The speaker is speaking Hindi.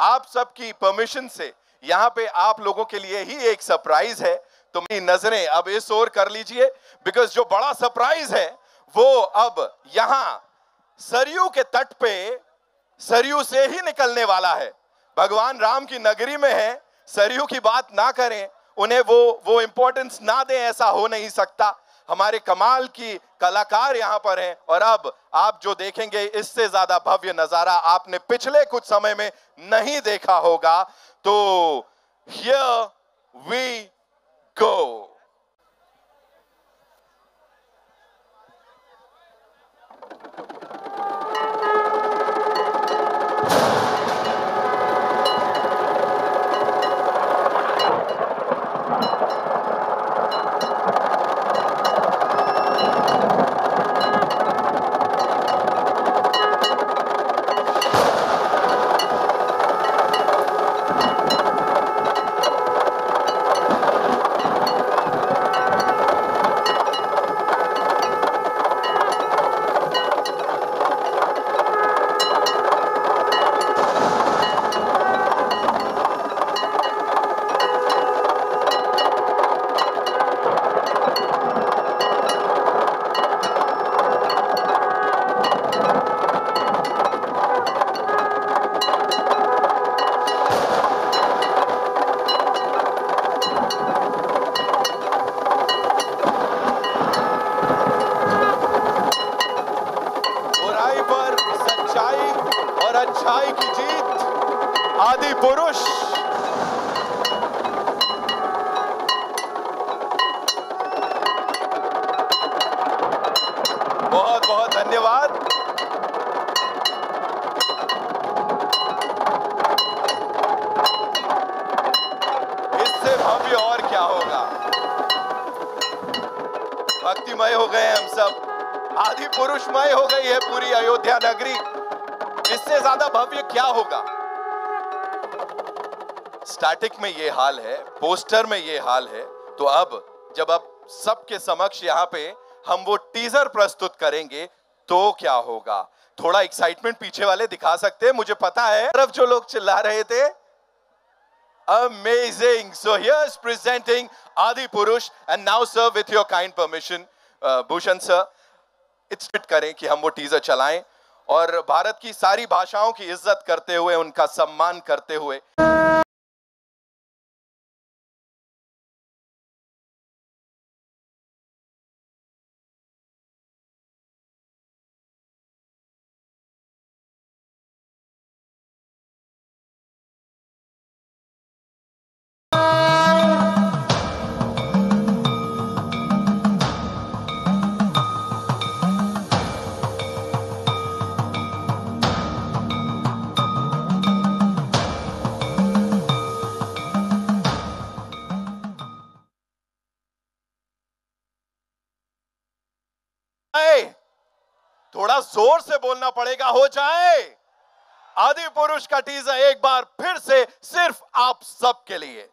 आप सबकी परमिशन से यहाँ पे आप लोगों के लिए ही एक सरप्राइज़ है। तो मेरी नज़रें अब इस ओर कर लीजिए बिकॉज़ जो बड़ा सरप्राइज़ है, वो अब यहाँ सरयू के तट पे, सरयू से ही निकलने वाला है। भगवान राम की नगरी में है, सरयू की बात ना करें, उन्हें वो वो इंपॉर्टेंस ना दें, ऐसा हो नहीं सकता। हमारे कमाल की कलाकार यहाँ पर हैं और अब आप जो देखेंगे, इससे ज़्यादा भव्य नज़ारा आपने पिछले कुछ समय में नहीं देखा होगा। तो हियर वी गो बुराई पर, सच्चाई और अच्छाई की जीत, आदि पुरुष। बहुत बहुत धन्यवाद। इससे भव्य और क्या होगा? भक्तिमय हो गए हम सब। आदि पुरुषमय हो गई है पूरी अयोध्या नगरी। इससे ज़्यादा भव्य क्या होगा? स्टैटिक में ये हाल है पोस्टर में ये हाल है। तो अब जब अब सबके समक्ष यहाँ पे हम वो टीजर प्रस्तुत करेंगे तो क्या होगा? थोड़ा एक्साइटमेंट पीछे वाले दिखा सकते हैं मुझे पता है। तरफ़ जो लोग चिल्ला रहे थे Amazing. So here's Adi Purush and now sir with your kind permission, uh, Bhushan sir, fit करें कि हम वो टीजर चलाएँ और भारत की सारी भाषाओं की इज़्ज़त करते हुए, उनका सम्मान करते हुए। थोड़ा ज़ोर से बोलना पड़ेगा, हो जाए। आदि पुरुष का टीजर एक बार फिर से सिर्फ़ आप सबके लिए।